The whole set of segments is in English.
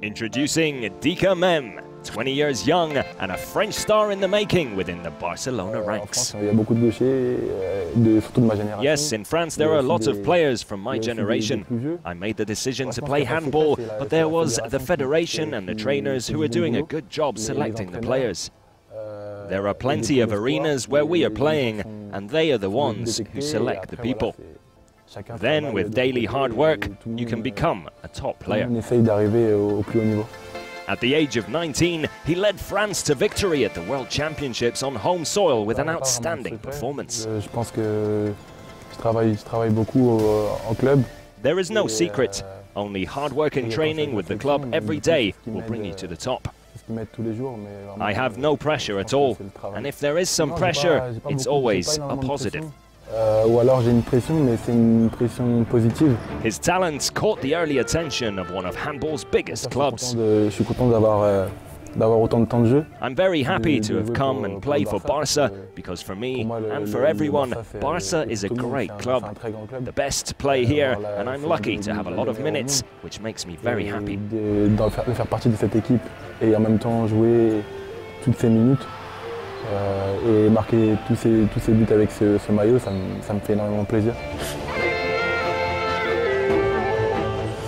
Introducing Dika Mem, 20 years young and a French star in the making within the Barcelona ranks. Yes, in France there are lots of players from my generation. I made the decision to play handball, but there was the federation and the trainers who were doing a good job selecting the players. There are plenty of arenas where we are playing, and they are the ones who select the people. Then, with daily hard work, you can become a top player. At the age of 19, he led France to victory at the World Championships on home soil with an outstanding performance. Euh, there is no secret. Only hard work and training with the club every day will bring you to the top. I have no pressure at all, and if there is some pressure, it's always a positive. Euh, ou alors j'ai une pression, mais c'est une pression positive. His talents caught the early attention of one of handball's biggest clubs. Je suis content d'avoir euh, d'avoir autant de temps de jeu. I'm very happy to have come and play for Barca because for me and for everyone, Barca is a great club. The best play here and I'm lucky to have a lot of minutes, which makes me very happy. De, de faire partie de cette équipe et en même temps jouer toutes ces minutes. Euh, et marquer tous ces, tous ces buts avec ce, ce maillot, ça me, ça me fait énormément plaisir.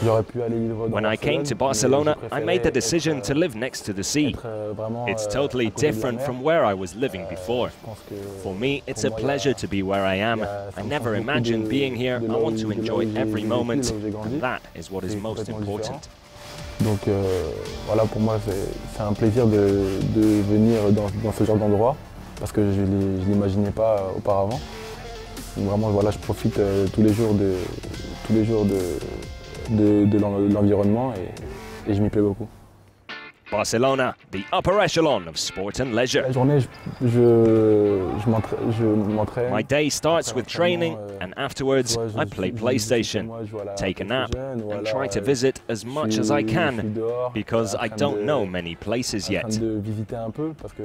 When I came to Barcelona, I made the decision to live next to the sea. Euh, It's euh, totally different from where I was living before. For me, it's a pleasure to be where I am. I never imagined being here. I want to enjoy every moment, and that is what is most important. Donc euh, voilà, pour moi, c'est un plaisir de, venir dans, ce genre d'endroit parce que je ne l'imaginais pas auparavant. Donc vraiment, voilà, je profite euh, tous les jours de, de, l'environnement et je m'y plais beaucoup. Barcelona, the upper echelon of sport and leisure. My day starts with training and afterwards I play PlayStation, take a nap and try to visit as much as I can because I don't know many places yet.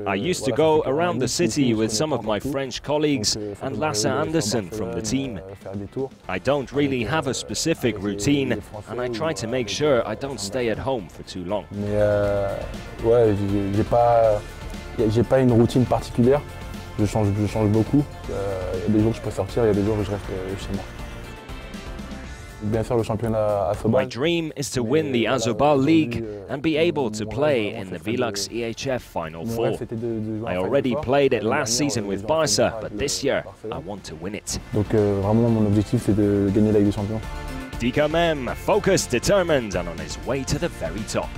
I used to go around the city with some of my French colleagues and Lasse Andersen from the team. I don't really have a specific routine and I try to make sure I don't stay at home for too long. Euh, ouais, j'ai pas, j'ai pas une routine particulière. Je change, je change beaucoup. Euh, il y a des jours où je peux sortir, il y a des jours où je reste euh, chez moi. Bien sûr, le championnat My dream is to win the Asobal League and be able to play in the Velux EHF Final Four. I already played it last season with Barca, but this year I want to win it. Donc vraiment, mon objectif c'est de gagner la Ligue des Champions. Dika Mem, focused, determined, and on his way to the very top.